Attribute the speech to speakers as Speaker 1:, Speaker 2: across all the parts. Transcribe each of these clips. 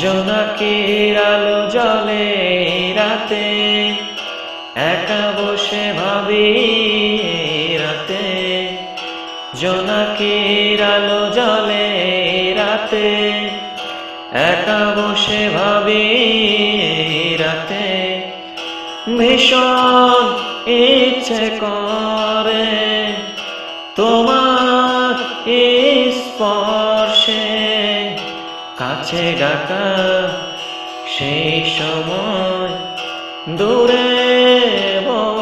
Speaker 1: জোনাকির আলো জলে রাতে। একা বসে ভাবি রাতে। জোনাকির আলো জলে রাতে। একা বসে ভাবি রাতে। ভীষণ ইচ্ছে করে তোমার স্পর্শে। কাছে ডাকা সেই সময় দূরে বসো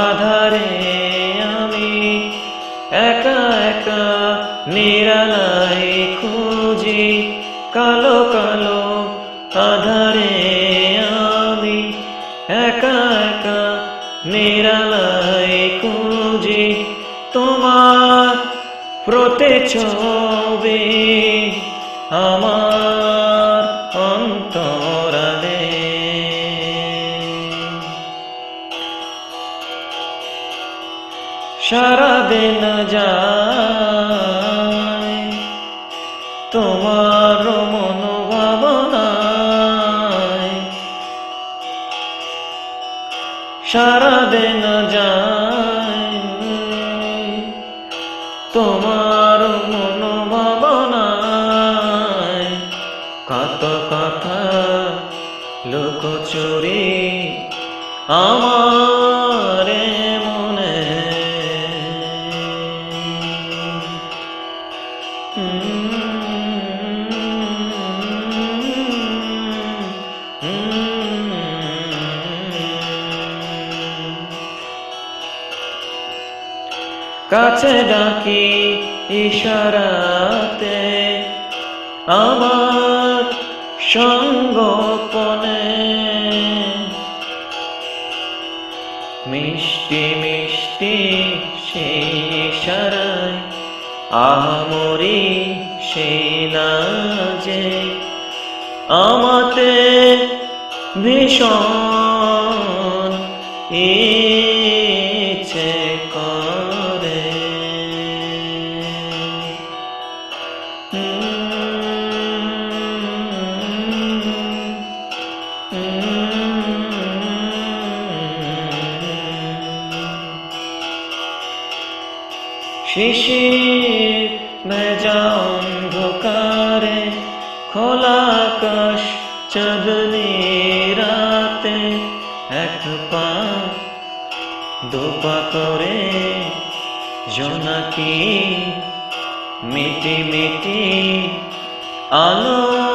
Speaker 1: আধারে আমি একা একা নিরালাই খুঁজি, কালো কালো আধারে আমি একা একা নিরালাই খুঁজি। তোমার প্রতিচ্ছবি আমার অন্তরালে সারাদিন যায়। তোমার মনোভাবনায় সারাদিন যায়। তোমার মনোভাবনায় কত কথা লুকোচুরি আমার কাছে ডাকি ইশারাতে আমার সঙ্গপনে। মিষ্টি মিষ্টি সেই ইশারায় আহামরি সেই লাজে আমাতে ভীষণ ইচ্ছে করে। শিশির ভেজা অন্ধকারে খোলা আকাশ চাঁদনি রাতে এক পা দুপা করে জোনাকি মিটি মিটি আলো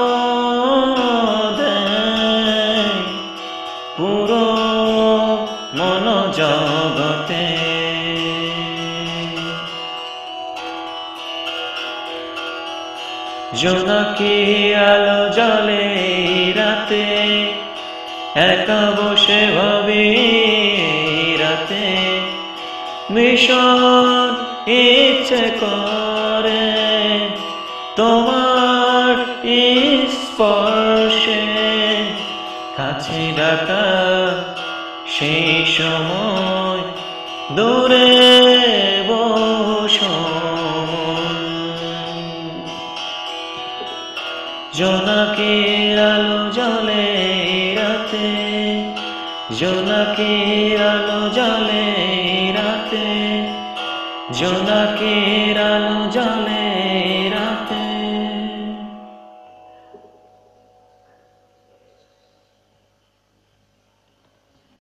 Speaker 1: জোনাকি আলো জলে রাতে, একা বসে ভাবি রাতে। ভীষণ ইচ্ছে করে তোমার স্পর্শে। কাছে ডাকা সেই সময় দূরে জোনাকির আলো জলে রাতে জোনাকের আলো জলে রাতে জোনাকের আলো জলে